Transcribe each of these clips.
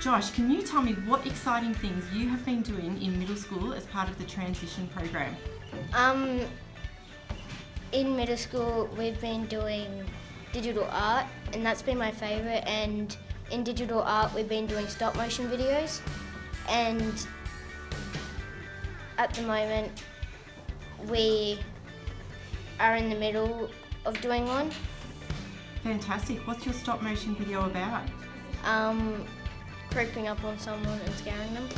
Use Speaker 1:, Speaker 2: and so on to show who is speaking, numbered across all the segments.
Speaker 1: Josh, can you tell me what exciting things you have been doing in middle school as part of the transition program?
Speaker 2: Um, in middle school, we've been doing digital art, and that's been my favourite. And in digital art, we've been doing stop motion videos. And at the moment, we are in the middle of doing one.
Speaker 1: Fantastic. What's your stop motion video about?
Speaker 2: Um, creeping up on someone and scaring them.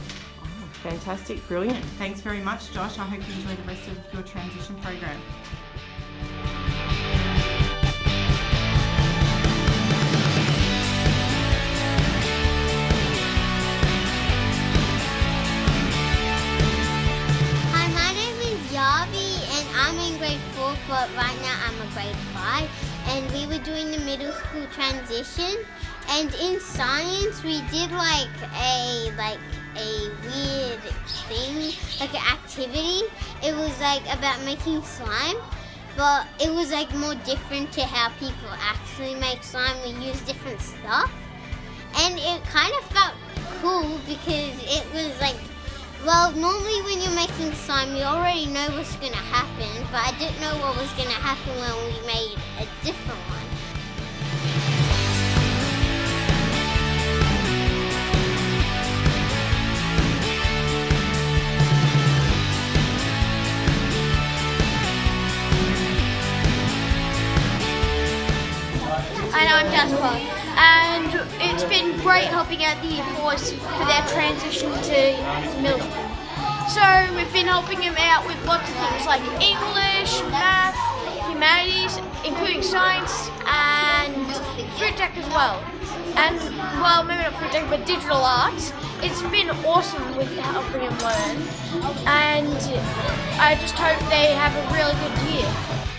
Speaker 1: Oh, fantastic. Brilliant. Thanks very much, Josh. I hope you enjoy the rest of your transition program.
Speaker 3: Hi, my name is Yavi and I'm in grade 4 but right now I'm a grade 5 and we were doing the middle school transition and in science we did like a like a weird thing like an activity. It was like about making slime but it was like more different to how people actually make slime. We use different stuff. And it kind of felt cool because it was like well, normally when you're making slime, you already know what's going to happen, but I didn't know what was going to happen when we made a different one.
Speaker 4: And I'm Jasper. And it's been great helping out the Fours for their transition to middle school. So we've been helping them out with lots of things like English, math, humanities, including science, and fruit tech as well. And well, maybe not fruit tech, but digital arts. It's been awesome with helping them learn, and I just hope they have a really good year.